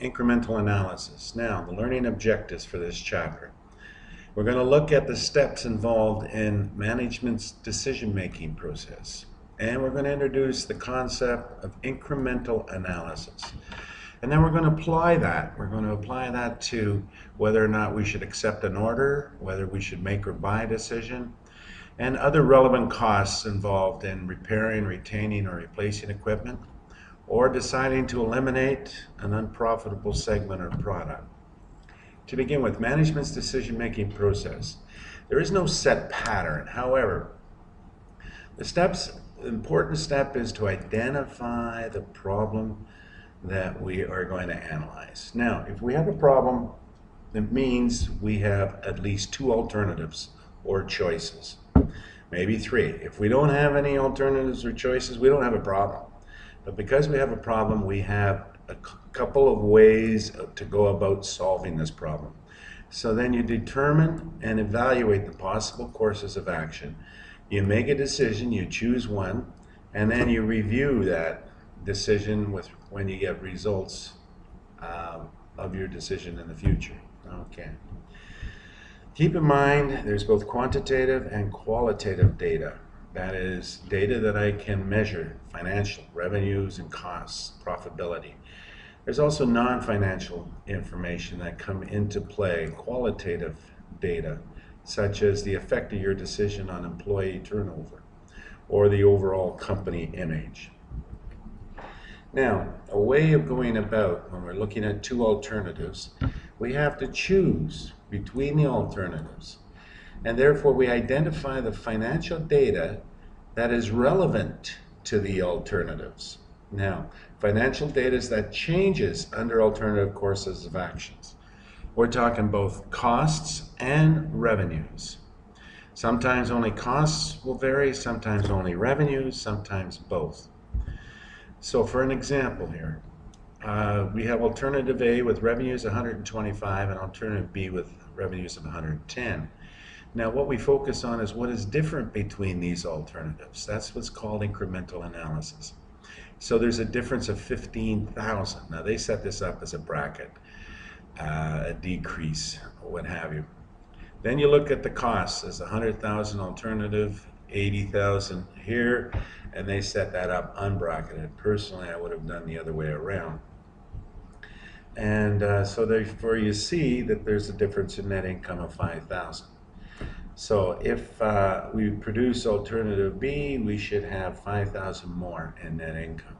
incremental analysis. Now, the learning objectives for this chapter. We're going to look at the steps involved in management's decision-making process. And we're going to introduce the concept of incremental analysis. And then we're going to apply that. We're going to apply that to whether or not we should accept an order, whether we should make or buy a decision, and other relevant costs involved in repairing, retaining, or replacing equipment, or deciding to eliminate an unprofitable segment or product. To begin with, management's decision-making process. There is no set pattern. However, the steps, the important step is to identify the problem that we are going to analyze. Now, if we have a problem, it means we have at least two alternatives or choices, maybe three. If we don't have any alternatives or choices, we don't have a problem. But because we have a problem, we have a couple of ways to go about solving this problem. So then you determine and evaluate the possible courses of action. You make a decision, you choose one, and then you review that decision with when you get results um, of your decision in the future. Okay. Keep in mind, there's both quantitative and qualitative data. That is data that I can measure, financial, revenues and costs, profitability. There's also non-financial information that come into play, qualitative data, such as the effect of your decision on employee turnover or the overall company image. Now, a way of going about when we're looking at two alternatives, we have to choose between the alternatives. And therefore, we identify the financial data that is relevant to the alternatives. Now, financial data is that changes under alternative courses of actions. We're talking both costs and revenues. Sometimes only costs will vary, sometimes only revenues, sometimes both. So for an example here, uh, we have alternative A with revenues 125 and alternative B with revenues of 110. Now what we focus on is what is different between these alternatives. That's what's called incremental analysis. So there's a difference of 15,000. Now they set this up as a bracket, uh, a decrease, what have you. Then you look at the costs as 100,000 alternative, 80,000 here, and they set that up unbracketed. Personally, I would have done the other way around. And uh, so therefore you see that there's a difference in net income of 5,000. So if uh, we produce alternative B, we should have 5,000 more in net income.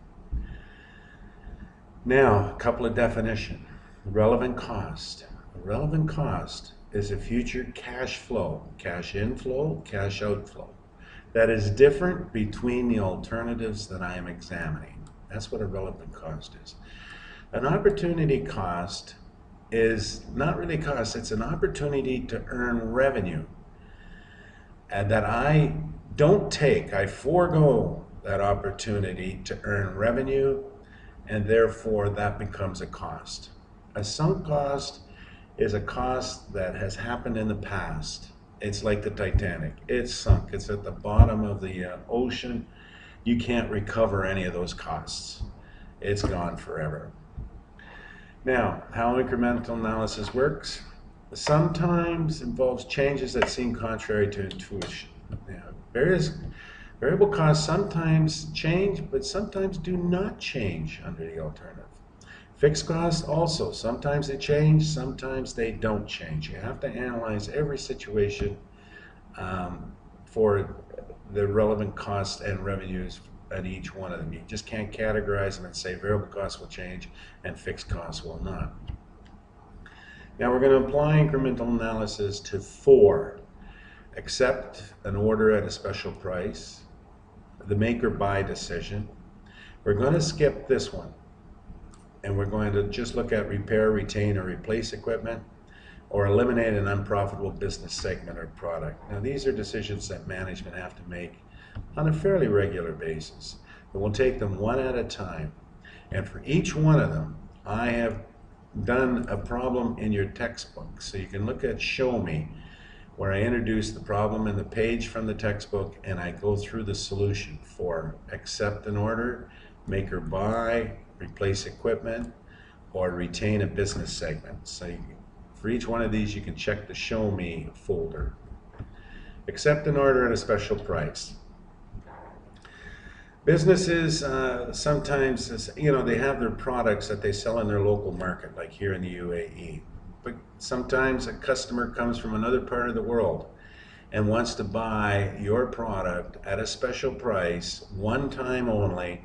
Now, a couple of definition. Relevant cost. Relevant cost is a future cash flow, cash inflow, cash outflow that is different between the alternatives that I am examining. That's what a relevant cost is. An opportunity cost is not really cost, it's an opportunity to earn revenue and that I don't take, I forego that opportunity to earn revenue, and therefore that becomes a cost. A sunk cost is a cost that has happened in the past it's like the Titanic. It's sunk. It's at the bottom of the uh, ocean. You can't recover any of those costs. It's gone forever. Now, how incremental analysis works sometimes involves changes that seem contrary to intuition. Yeah, various variable costs sometimes change, but sometimes do not change under the alternative. Fixed costs also, sometimes they change, sometimes they don't change. You have to analyze every situation um, for the relevant costs and revenues at each one of them. You just can't categorize them and say variable costs will change and fixed costs will not. Now we're going to apply incremental analysis to four. Accept an order at a special price, the make or buy decision. We're going to skip this one and we're going to just look at repair, retain, or replace equipment, or eliminate an unprofitable business segment or product. Now, these are decisions that management have to make on a fairly regular basis. And we'll take them one at a time. And for each one of them, I have done a problem in your textbook. So you can look at Show Me, where I introduce the problem in the page from the textbook and I go through the solution for accept an order, make or buy, replace equipment, or retain a business segment. So you, for each one of these, you can check the Show Me folder. Accept an order at a special price. Businesses uh, sometimes, you know, they have their products that they sell in their local market, like here in the UAE. But sometimes a customer comes from another part of the world and wants to buy your product at a special price, one time only,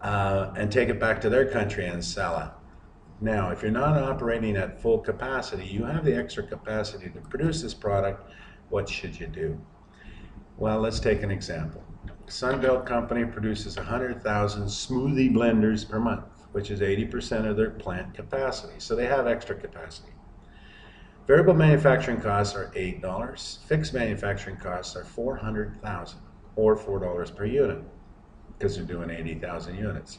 uh, and take it back to their country and sell it. Now, if you're not operating at full capacity, you have the extra capacity to produce this product, what should you do? Well, let's take an example. Sunbelt Company produces 100,000 smoothie blenders per month, which is 80% of their plant capacity. So they have extra capacity. Variable manufacturing costs are $8. Fixed manufacturing costs are 400,000 or $4 per unit because they're doing 80,000 units.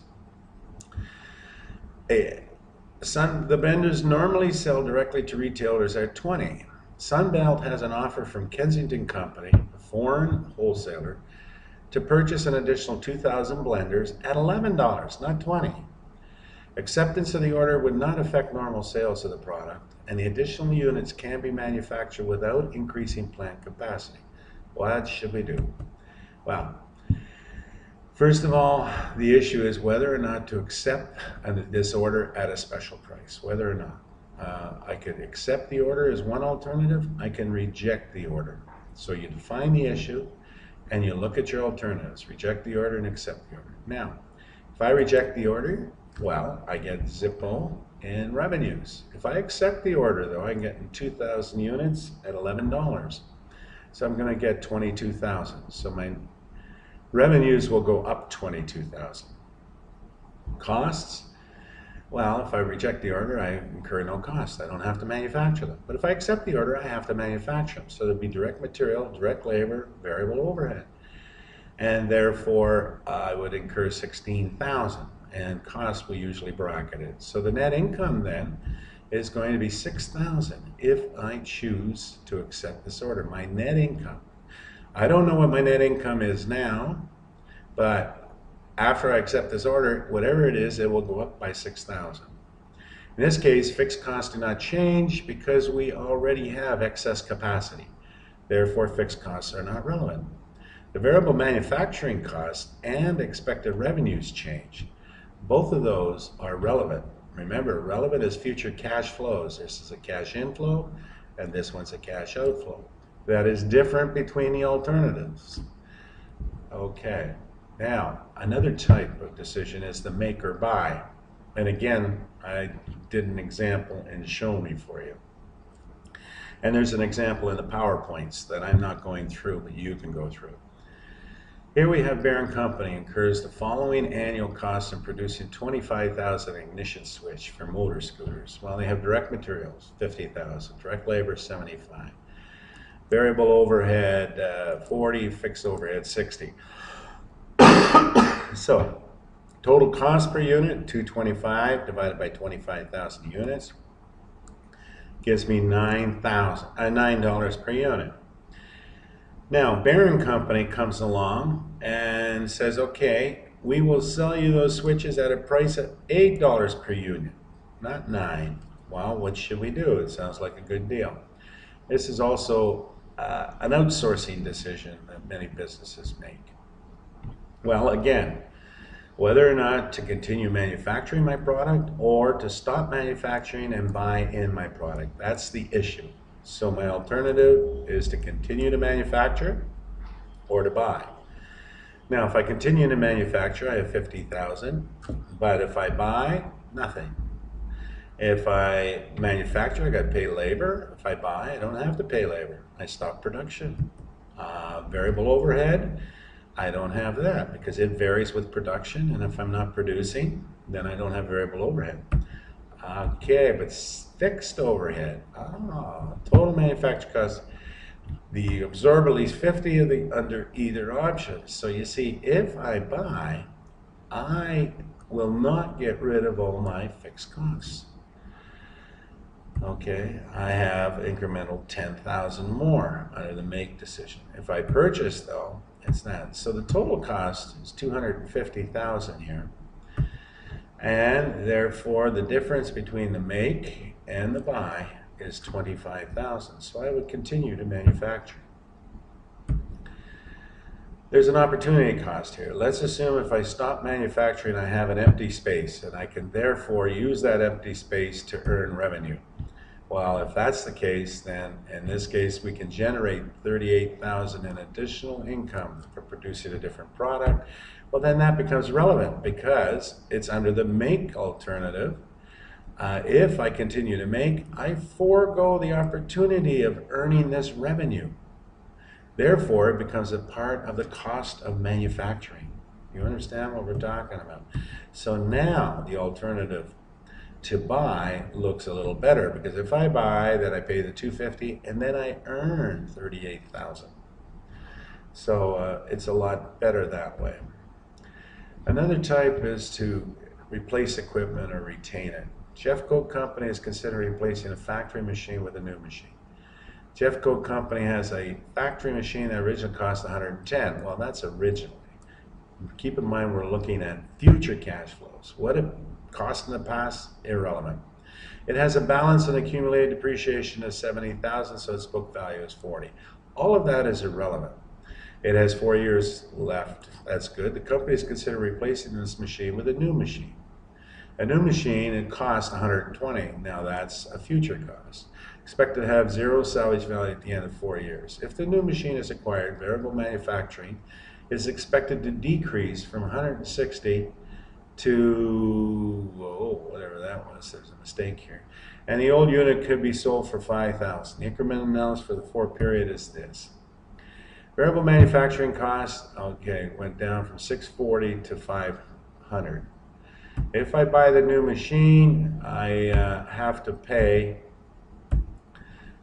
Sun, the blenders normally sell directly to retailers at 20. Sunbelt has an offer from Kensington Company, a foreign wholesaler, to purchase an additional 2,000 blenders at $11, not 20. Acceptance of the order would not affect normal sales of the product, and the additional units can be manufactured without increasing plant capacity. What should we do? Well, first of all, the issue is whether or not to accept this order at a special price, whether or not. Uh, I could accept the order as one alternative, I can reject the order. So you define the issue, and you look at your alternatives, reject the order and accept the order. Now, if I reject the order, well, I get Zippo and revenues. If I accept the order, though, I'm getting 2,000 units at $11. So I'm going to get 22,000. So my revenues will go up 22,000. Costs, well, if I reject the order, I incur no cost. I don't have to manufacture them. But if I accept the order, I have to manufacture them. So there'd be direct material, direct labor, variable overhead. And therefore, I would incur 16,000 and costs we usually bracket it. So the net income then is going to be 6,000 if I choose to accept this order. My net income. I don't know what my net income is now, but after I accept this order, whatever it is, it will go up by 6,000. In this case, fixed costs do not change because we already have excess capacity. Therefore, fixed costs are not relevant. The variable manufacturing costs and expected revenues change. Both of those are relevant. Remember, relevant is future cash flows. This is a cash inflow, and this one's a cash outflow. That is different between the alternatives. Okay. Now, another type of decision is the make or buy. And again, I did an example and show me for you. And there's an example in the PowerPoints that I'm not going through, but you can go through. Here we have Baron Company incurs the following annual costs in producing 25,000 ignition switch for motor scooters, while they have direct materials, 50,000, direct labor, 75, variable overhead, uh, 40, fixed overhead, 60. So total cost per unit, 225 divided by 25,000 units gives me 9,000, uh, $9 per unit. Now, Baron Company comes along and says, okay, we will sell you those switches at a price of $8 per unit, not 9 Well, what should we do? It sounds like a good deal. This is also uh, an outsourcing decision that many businesses make. Well, again, whether or not to continue manufacturing my product or to stop manufacturing and buy in my product. That's the issue. So my alternative is to continue to manufacture or to buy. Now, if I continue to manufacture, I have 50,000, but if I buy, nothing. If I manufacture, I got to pay labor. If I buy, I don't have to pay labor. I stop production. Uh, variable overhead, I don't have that because it varies with production. And if I'm not producing, then I don't have variable overhead. Okay, but fixed overhead, ah, total manufacturing cost, the absorber least 50 of the under either option. So you see, if I buy, I will not get rid of all my fixed costs. Okay, I have incremental 10,000 more under the make decision. If I purchase though, it's. So the total cost is 250,000 here. And therefore, the difference between the make and the buy is 25,000. So I would continue to manufacture. There's an opportunity cost here. Let's assume if I stop manufacturing, I have an empty space and I can therefore use that empty space to earn revenue. Well, if that's the case, then in this case, we can generate 38,000 in additional income for producing a different product. Well, then that becomes relevant because it's under the make alternative. Uh, if I continue to make, I forego the opportunity of earning this revenue. Therefore, it becomes a part of the cost of manufacturing. You understand what we're talking about? So now the alternative to buy looks a little better because if I buy, then I pay the 250 and then I earn 38,000. So uh, it's a lot better that way. Another type is to replace equipment or retain it. Jeffco Company is considering replacing a factory machine with a new machine. Jeffco Company has a factory machine that originally cost 110. Well, that's originally. Keep in mind we're looking at future cash flows. What it cost in the past, irrelevant. It has a balance and accumulated depreciation of 70,000, so its book value is 40. All of that is irrelevant. It has four years left. That's good. The company is considering replacing this machine with a new machine. A new machine, it costs 120. Now that's a future cost. Expected to have zero salvage value at the end of four years. If the new machine is acquired, variable manufacturing is expected to decrease from 160 to oh, whatever that was. There's a mistake here. And the old unit could be sold for 5,000. The incremental analysis for the four period is this. Variable manufacturing cost, okay, went down from 640 to 500. If I buy the new machine, I uh, have to pay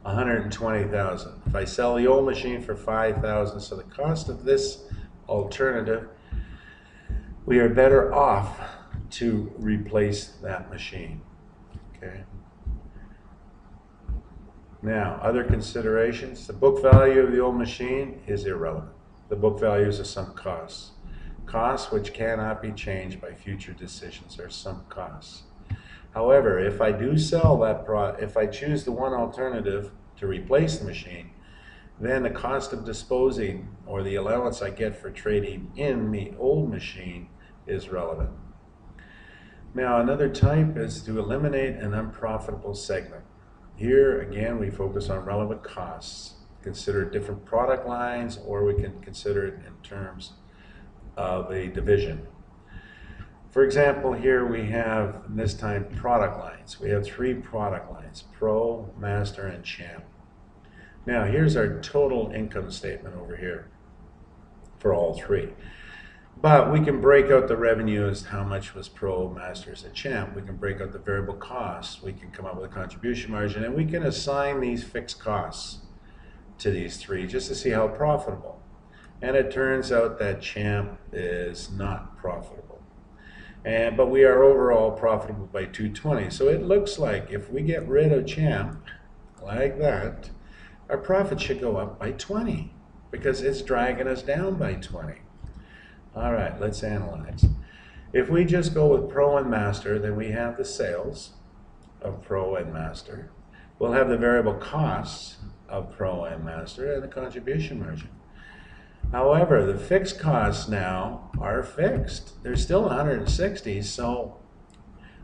120,000. If I sell the old machine for 5,000, so the cost of this alternative, we are better off to replace that machine. Okay. Now, other considerations. The book value of the old machine is irrelevant. The book value is a sunk costs. Costs which cannot be changed by future decisions are sunk costs. However, if I do sell that product, if I choose the one alternative to replace the machine, then the cost of disposing or the allowance I get for trading in the old machine is relevant. Now, another type is to eliminate an unprofitable segment. Here, again, we focus on relevant costs. Consider different product lines, or we can consider it in terms of a division. For example, here we have, this time, product lines. We have three product lines, Pro, Master, and Champ. Now, here's our total income statement over here for all three. But we can break out the revenue as how much was pro, masters, and champ. We can break out the variable costs. We can come up with a contribution margin, and we can assign these fixed costs to these three just to see how profitable. And it turns out that champ is not profitable. And, but we are overall profitable by 220. So it looks like if we get rid of champ like that, our profit should go up by 20 because it's dragging us down by 20. All right, let's analyze. If we just go with Pro and Master, then we have the sales of Pro and Master. We'll have the variable costs of Pro and Master and the contribution margin. However, the fixed costs now are fixed. They're still 160, so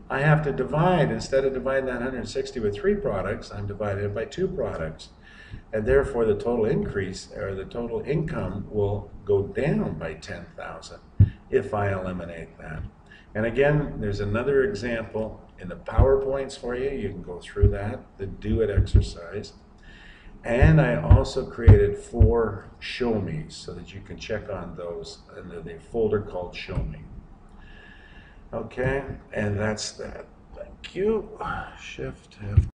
I have to divide, instead of dividing that 160 with three products, I'm dividing it by two products and therefore the total increase or the total income will go down by 10,000 if I eliminate that. And again, there's another example in the PowerPoints for you. You can go through that, the do it exercise. And I also created four show me's so that you can check on those in the folder called show me. Okay, and that's that. Thank you. Shift F.